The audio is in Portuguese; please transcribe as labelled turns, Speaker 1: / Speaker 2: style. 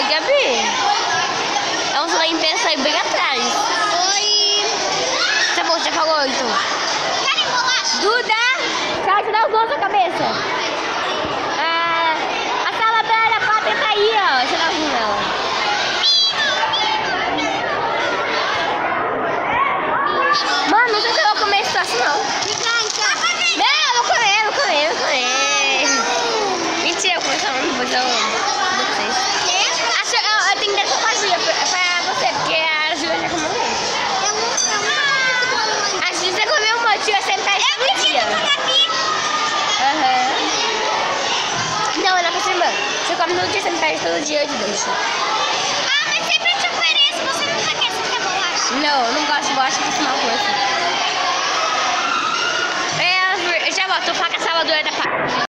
Speaker 1: Oi, Gabi. É Vamos lá em pensa bem atrás.
Speaker 2: Oi.
Speaker 1: Tá bom, já falou então.
Speaker 2: Querem bolacha?
Speaker 1: Duda, vai tirar os dois da cabeça. Ah, a sala dela, a pata tá aí, ó. Deixa eu dar um Mano, não sei se eu vou comer isso assim, não.
Speaker 2: Então.
Speaker 1: Não, eu vou comer, eu vou comer, eu vou comer. Mentira, eu vou comer, eu vou comer. Você come todo dia, sentar todo dia, eu te deixo. Não, eu não gosto de bolacha com uma coisa. É, eu já volto, faca salvadora da paz.